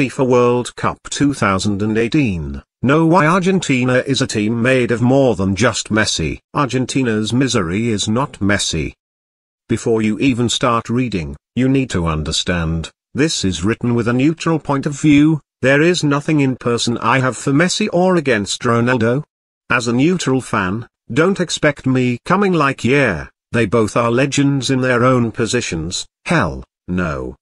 FIFA World Cup 2018, know why Argentina is a team made of more than just Messi. Argentina's misery is not Messi. Before you even start reading, you need to understand, this is written with a neutral point of view, there is nothing in person I have for Messi or against Ronaldo. As a neutral fan, don't expect me coming like yeah, they both are legends in their own positions, hell, no.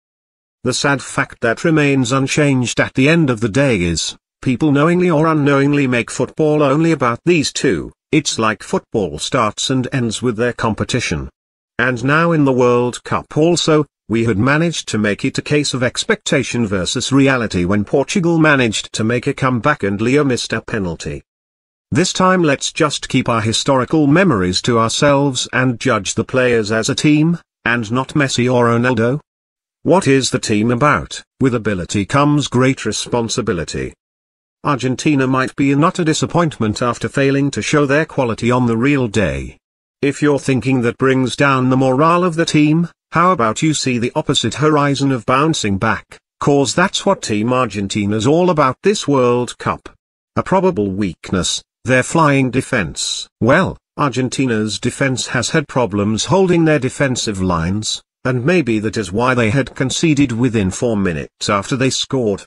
The sad fact that remains unchanged at the end of the day is, people knowingly or unknowingly make football only about these two, it's like football starts and ends with their competition. And now in the World Cup also, we had managed to make it a case of expectation versus reality when Portugal managed to make a comeback and Leo missed a penalty. This time let's just keep our historical memories to ourselves and judge the players as a team, and not Messi or Ronaldo. What is the team about? With ability comes great responsibility. Argentina might be an utter disappointment after failing to show their quality on the real day. If you're thinking that brings down the morale of the team, how about you see the opposite horizon of bouncing back, cause that's what Team Argentina's all about this World Cup. A probable weakness, their flying defense. Well, Argentina's defense has had problems holding their defensive lines, and maybe that is why they had conceded within four minutes after they scored.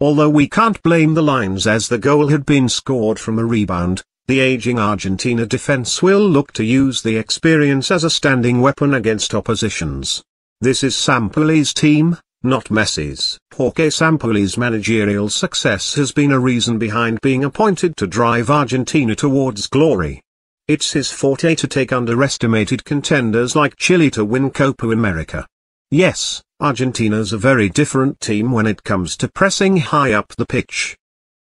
Although we can't blame the lines as the goal had been scored from a rebound, the aging Argentina defense will look to use the experience as a standing weapon against oppositions. This is Sampaoli's team, not Messi's. Jorge Sampaoli's managerial success has been a reason behind being appointed to drive Argentina towards glory. It's his forte to take underestimated contenders like Chile to win Copa America. Yes, Argentina's a very different team when it comes to pressing high up the pitch.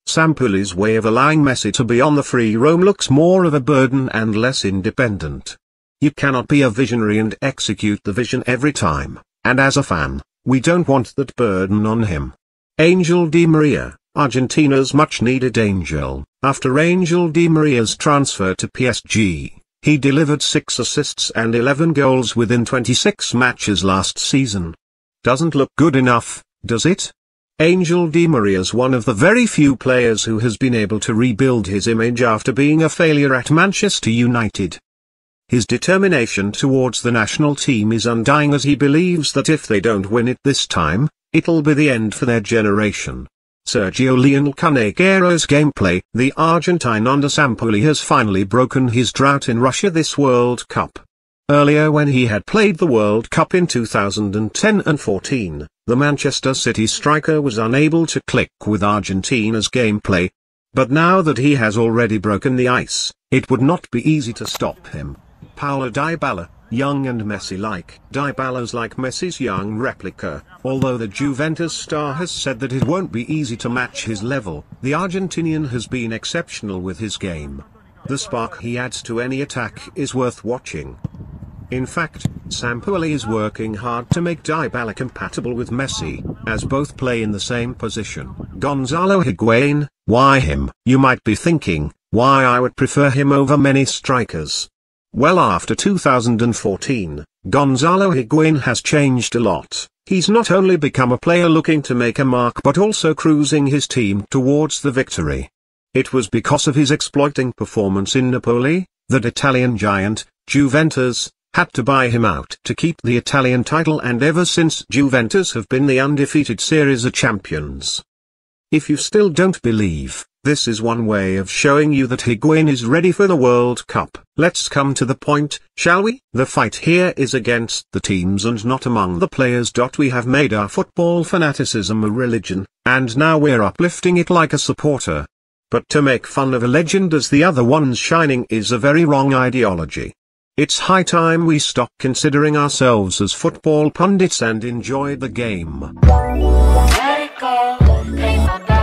Sampaoli's way of allowing Messi to be on the free roam looks more of a burden and less independent. You cannot be a visionary and execute the vision every time, and as a fan, we don't want that burden on him. Angel Di Maria, Argentina's much-needed angel, after Angel Di Maria's transfer to PSG, he delivered 6 assists and 11 goals within 26 matches last season. Doesn't look good enough, does it? Angel Di Maria is one of the very few players who has been able to rebuild his image after being a failure at Manchester United. His determination towards the national team is undying as he believes that if they don't win it this time, it'll be the end for their generation. Sergio Leon Canegeiro's gameplay The Argentine under Sampaoli has finally broken his drought in Russia this World Cup. Earlier when he had played the World Cup in 2010 and 14, the Manchester City striker was unable to click with Argentina's gameplay. But now that he has already broken the ice, it would not be easy to stop him. Paulo Dybala, young and Messi-like. Dybala's like Messi's young replica, although the Juventus star has said that it won't be easy to match his level, the Argentinian has been exceptional with his game. The spark he adds to any attack is worth watching. In fact, Sampaoli is working hard to make Dybala compatible with Messi, as both play in the same position. Gonzalo Higuain, why him? You might be thinking, why I would prefer him over many strikers. Well after 2014, Gonzalo Higuain has changed a lot. He's not only become a player looking to make a mark but also cruising his team towards the victory. It was because of his exploiting performance in Napoli, that Italian giant, Juventus, had to buy him out to keep the Italian title and ever since Juventus have been the undefeated Serie A champions. If you still don't believe, this is one way of showing you that Higuain is ready for the World Cup. Let's come to the point, shall we? The fight here is against the teams and not among the players. We have made our football fanaticism a religion, and now we're uplifting it like a supporter. But to make fun of a legend as the other one's shining is a very wrong ideology. It's high time we stop considering ourselves as football pundits and enjoy the game call. Play my.